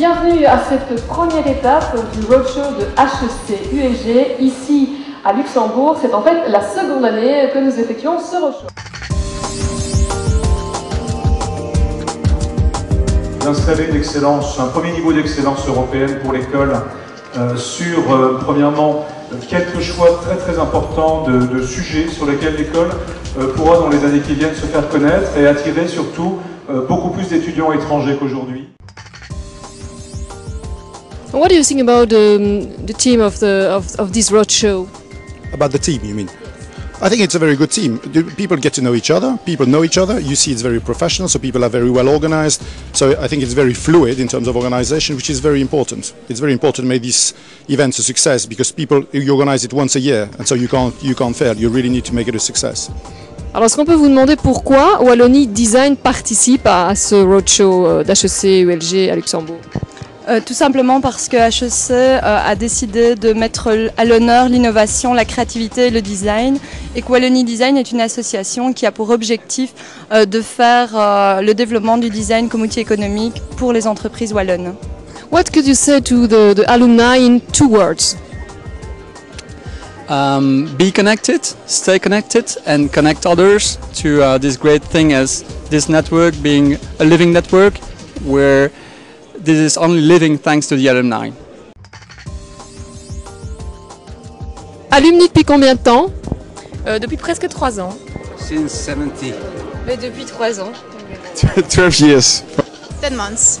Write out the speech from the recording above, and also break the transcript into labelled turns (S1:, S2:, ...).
S1: bienvenue à cette première étape du roadshow de HEC UEG ici à Luxembourg. C'est en fait la seconde année que nous effectuons ce roadshow.
S2: D'installer une excellence, un premier niveau d'excellence européenne pour l'école euh, sur, euh, premièrement, quelques choix très très importants de, sujets sur lesquels l'école euh, pourra dans les années qui viennent se faire connaître et attirer surtout beaucoup plus d'étudiants étrangers qu'aujourd'hui.
S3: What do you think about um, the team of the of, of this roadshow?
S4: About the team, you mean? I think it's a very good team. People get to know each other. People know each other. You see, it's very professional, so people are very well organized. So I think it's very fluid in terms of organization, which is very important. It's very important to make these events a success because people you organize it once a year, and so you can't you can't fail. You really need to make it a success.
S3: Alors, est-ce qu'on peut vous demander pourquoi Wallonie Design participe à, à ce roadshow euh, d'HEC ULG à Luxembourg
S5: Euh, tout simplement parce que HEC euh, a décidé de mettre à l'honneur l'innovation, la créativité et le design et que Wallonie Design est une association qui a pour objectif euh, de faire euh, le développement du design comme outil économique pour les entreprises wallonnes.
S3: What could you say to the, the alumni in two words?
S6: um, be connected, stay connected, and connect others to uh, this great thing as this network being a living network where this is only living thanks to the alumni.
S3: Alumni depuis combien de temps
S7: Euh, depuis presque 3 ans.
S8: Since 70.
S7: Mais depuis 3 ans.
S8: 12 years.
S7: 10 months.